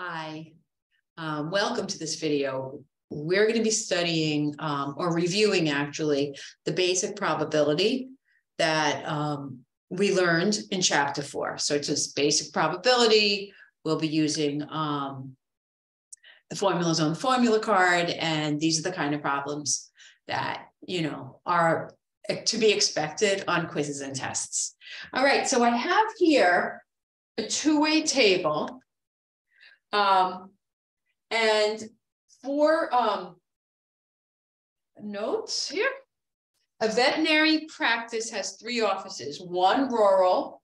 Hi, um, welcome to this video. We're going to be studying um, or reviewing actually the basic probability that um, we learned in chapter four. So it's just basic probability. We'll be using um, the formulas on the formula card, and these are the kind of problems that you know are to be expected on quizzes and tests. All right, so I have here a two-way table. Um, and for um, notes here, a veterinary practice has three offices, one rural,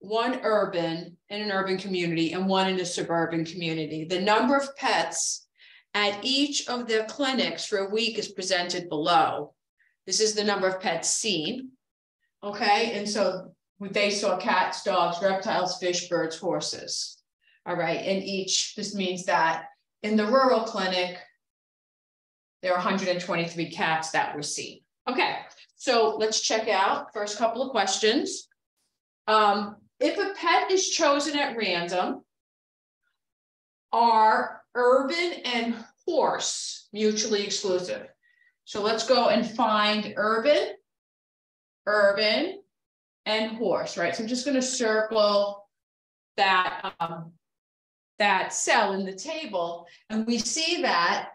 one urban in an urban community, and one in a suburban community. The number of pets at each of their clinics for a week is presented below. This is the number of pets seen. Okay, and so they saw cats, dogs, reptiles, fish, birds, horses. All right, and each, this means that in the rural clinic, there are 123 cats that were seen. Okay, so let's check out first couple of questions. Um, if a pet is chosen at random, are urban and horse mutually exclusive? So let's go and find urban, urban, and horse, right? So I'm just going to circle that, um, that cell in the table, and we see that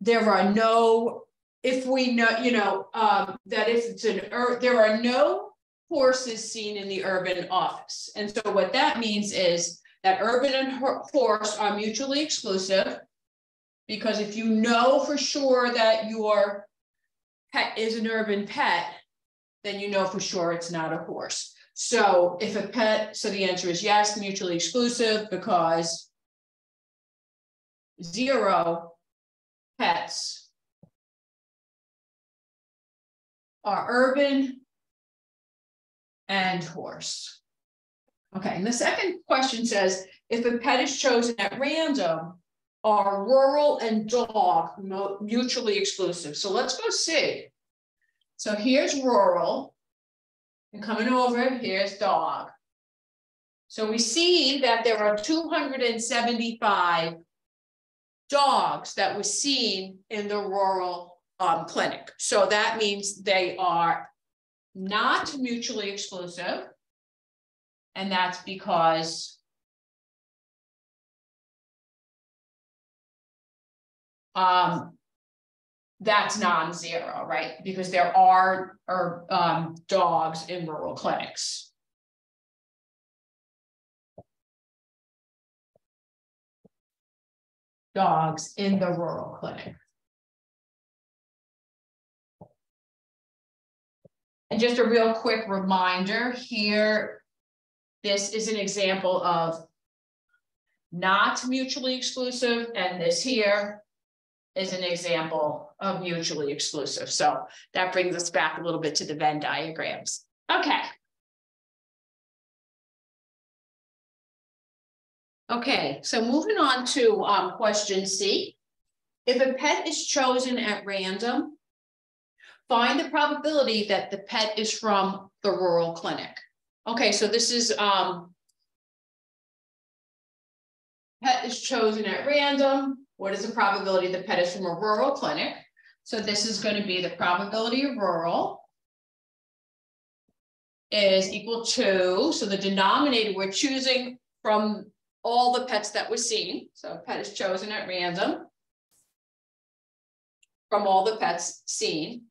there are no, if we know, you know, um, that if it's an, there are no horses seen in the urban office. And so what that means is that urban and horse are mutually exclusive because if you know for sure that your pet is an urban pet, then you know for sure it's not a horse. So if a pet, so the answer is yes, mutually exclusive because zero pets are urban and horse. Okay, and the second question says, if a pet is chosen at random, are rural and dog mutually exclusive? So let's go see. So here's rural, and coming over, here's dog. So we see that there are 275 dogs that were seen in the rural um, clinic. So that means they are not mutually exclusive. And that's because um, that's non-zero, right? Because there are, are um, dogs in rural clinics. Dogs in the rural clinic. And just a real quick reminder here, this is an example of not mutually exclusive, and this here is an example of mutually exclusive. So that brings us back a little bit to the Venn diagrams. Okay. Okay, so moving on to um, question C. If a pet is chosen at random, find the probability that the pet is from the rural clinic. Okay, so this is um, pet is chosen at random. What is the probability the pet is from a rural clinic? So this is going to be the probability of rural is equal to, so the denominator we're choosing from all the pets that were seen. So pet is chosen at random from all the pets seen.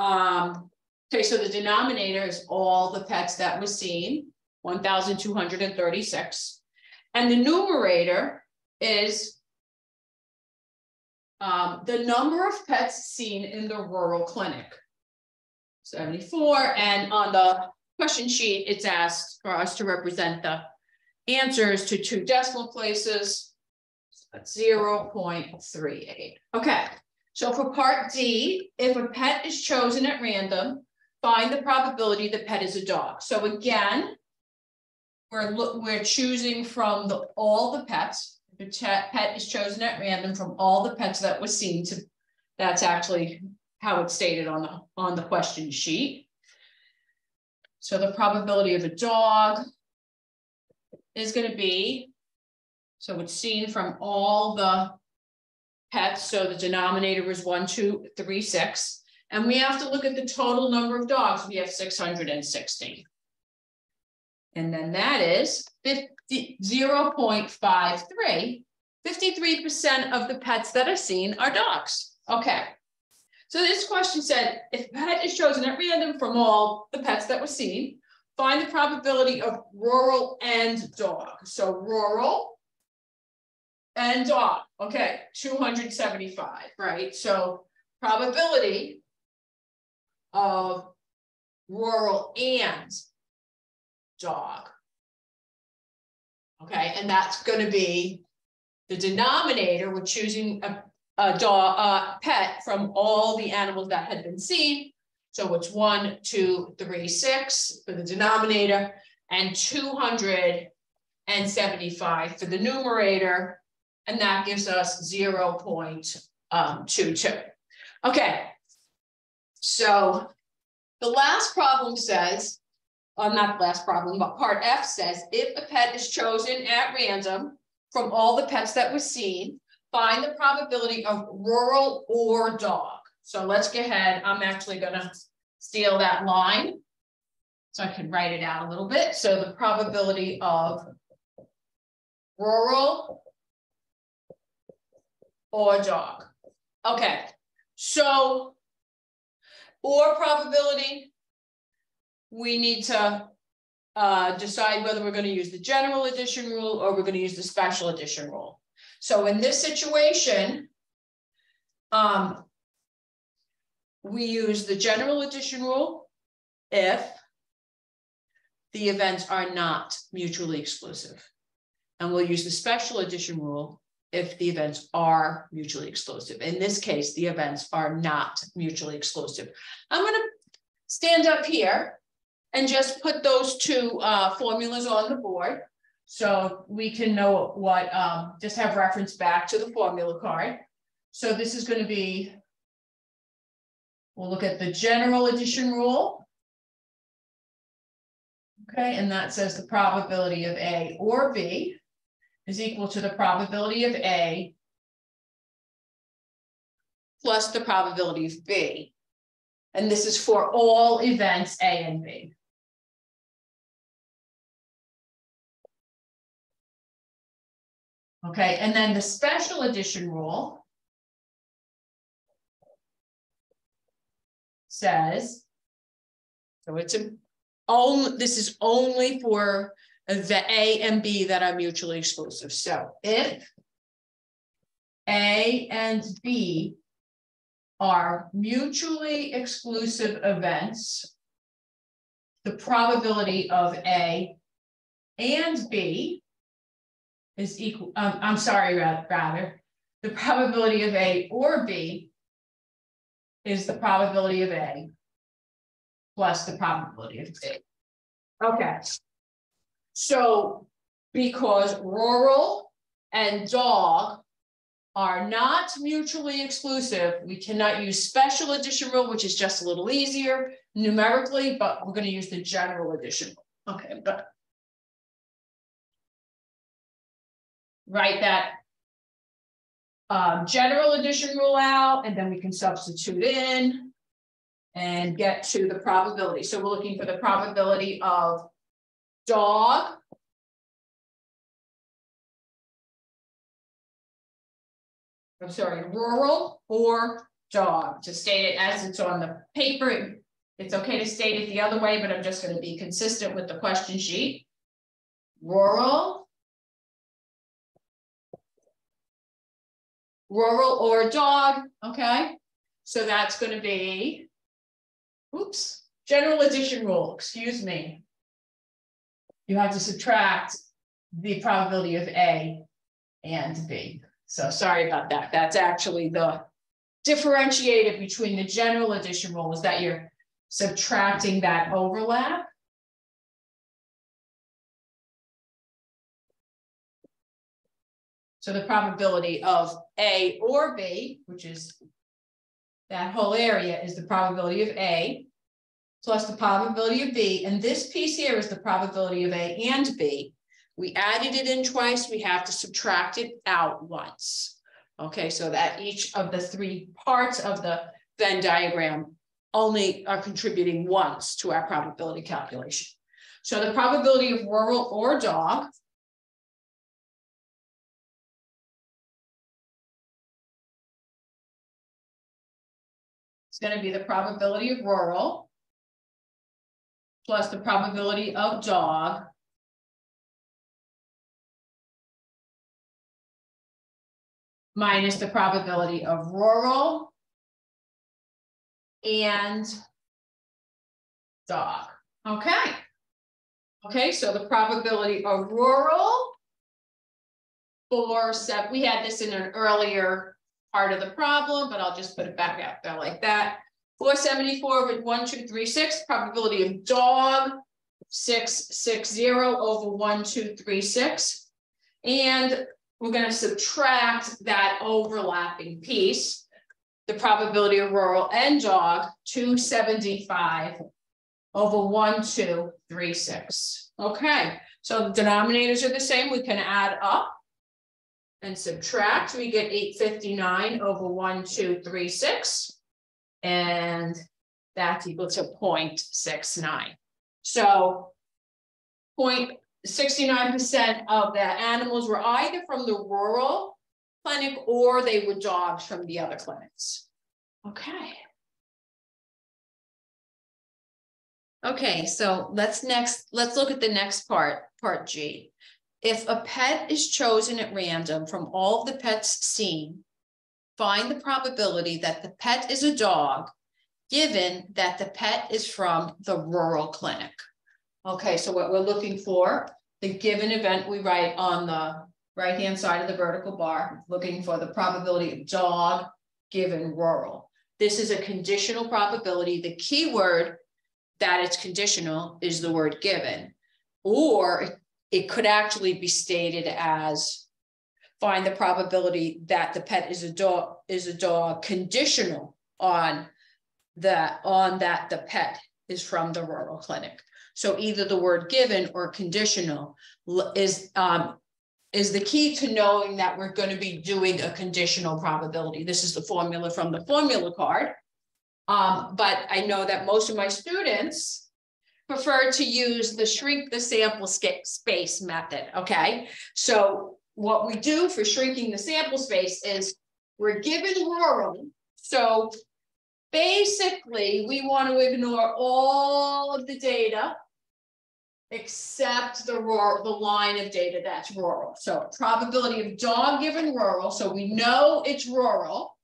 Um, okay, so the denominator is all the pets that were seen, 1,236. And the numerator is um, the number of pets seen in the rural clinic, 74. And on the question sheet, it's asked for us to represent the answers to two decimal places. That's 0 0.38. Okay, so for part D, if a pet is chosen at random, find the probability the pet is a dog. So again, we're, we're choosing from the, all the pets the pet is chosen at random from all the pets that was seen to, that's actually how it's stated on the, on the question sheet. So the probability of a dog is going to be, so it's seen from all the pets. So the denominator is one, two, three, six. And we have to look at the total number of dogs. We have 660. And then that is 50, 0.53. 53% of the pets that are seen are dogs. Okay. So this question said, if pet is chosen at random from all the pets that were seen, find the probability of rural and dog. So rural and dog. Okay, 275, right? So probability of rural and dog. Okay, and that's going to be the denominator. We're choosing a, a dog, a pet from all the animals that had been seen. So it's one, two, three, six for the denominator, and 275 for the numerator, and that gives us 0.22. Um, okay, so the last problem says, uh, not the last problem, but part F says, if a pet is chosen at random from all the pets that were seen, find the probability of rural or dog. So let's go ahead. I'm actually going to steal that line so I can write it out a little bit. So the probability of rural or dog. Okay, so or probability, we need to uh, decide whether we're going to use the general addition rule or we're going to use the special addition rule. So in this situation, um, we use the general addition rule if the events are not mutually exclusive. And we'll use the special addition rule if the events are mutually exclusive. In this case, the events are not mutually exclusive. I'm going to stand up here and just put those two uh, formulas on the board so we can know what, um, just have reference back to the formula card. So this is going to be, we'll look at the general addition rule. Okay, and that says the probability of A or B is equal to the probability of A plus the probability of B. And this is for all events A and B. Okay, and then the special addition rule says, so it's a, only, this is only for the A and B that are mutually exclusive. So if A and B are mutually exclusive events, the probability of A and B is equal, um, I'm sorry, rather, the probability of A or B is the probability of A plus the probability of B. Okay, so because rural and dog are not mutually exclusive, we cannot use special addition rule, which is just a little easier numerically, but we're going to use the general addition rule. Okay, but write that um, general addition rule out, and then we can substitute in and get to the probability. So we're looking for the probability of dog. I'm sorry, rural or dog. To state it as it's on the paper, it's okay to state it the other way, but I'm just going to be consistent with the question sheet. Rural. Rural or dog, okay? So that's going to be, oops, general addition rule, excuse me you have to subtract the probability of A and B. So sorry about that. That's actually the differentiated between the general addition rule is that you're subtracting that overlap. So the probability of A or B, which is that whole area, is the probability of A plus the probability of B. And this piece here is the probability of A and B. we added it in twice, we have to subtract it out once. Okay, so that each of the three parts of the Venn diagram only are contributing once to our probability calculation. So the probability of rural or dog is going to be the probability of rural plus the probability of dog minus the probability of rural and dog. Okay. Okay, so the probability of rural for we had this in an earlier part of the problem, but I'll just put it back out there like that. 474 with one, two, three, six, probability of dog, six, six, zero over one, two, three, six. And we're going to subtract that overlapping piece, the probability of rural and dog, 275 over 1, 2, 3, 6. Okay, so the denominators are the same. We can add up and subtract. We get 859 over 1, 2, 3, 6. And that's equal to 0.69. So 0.69% of the animals were either from the rural clinic or they were dogs from the other clinics. Okay. Okay, so let's next, let's look at the next part, part G. If a pet is chosen at random from all the pets seen, find the probability that the pet is a dog, given that the pet is from the rural clinic. Okay, so what we're looking for, the given event we write on the right-hand side of the vertical bar, looking for the probability of dog given rural. This is a conditional probability. The key word that it's conditional is the word given, or it could actually be stated as find the probability that the pet is a dog is a dog conditional on that on that the pet is from the rural clinic. So either the word given or conditional is um, is the key to knowing that we're going to be doing a conditional probability. This is the formula from the formula card. Um, but I know that most of my students prefer to use the shrink the sample space method, okay? So what we do for shrinking the sample space is we're given rural. So basically we want to ignore all of the data except the rural, the line of data that's rural. So probability of dog given rural. So we know it's rural.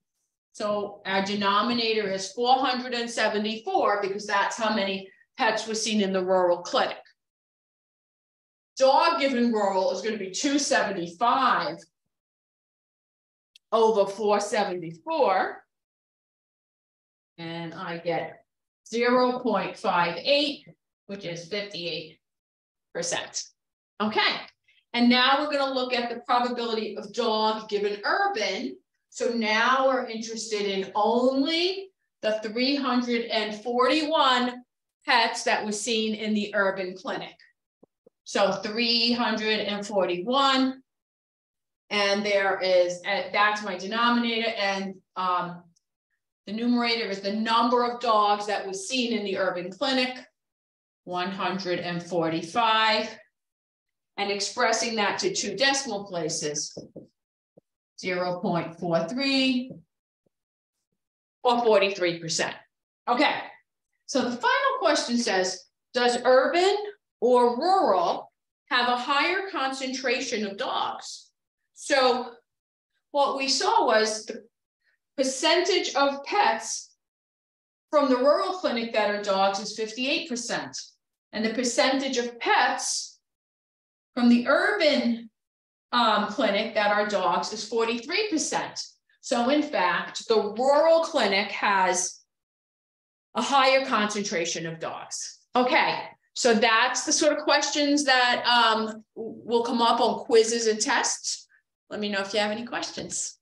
So our denominator is 474 because that's how many pets were seen in the rural clinic. Dog given rural is going to be 275 over 474. And I get 0 0.58, which is 58%. Okay, and now we're going to look at the probability of dog given urban so now we're interested in only the 341 pets that were seen in the urban clinic. So 341, and there is, uh, that's my denominator, and um, the numerator is the number of dogs that was seen in the urban clinic, 145, and expressing that to two decimal places, 0.43 or 43%. Okay, so the question says, does urban or rural have a higher concentration of dogs? So what we saw was the percentage of pets from the rural clinic that are dogs is 58%. And the percentage of pets from the urban um, clinic that are dogs is 43%. So in fact, the rural clinic has a higher concentration of dogs. Okay, so that's the sort of questions that um, will come up on quizzes and tests. Let me know if you have any questions.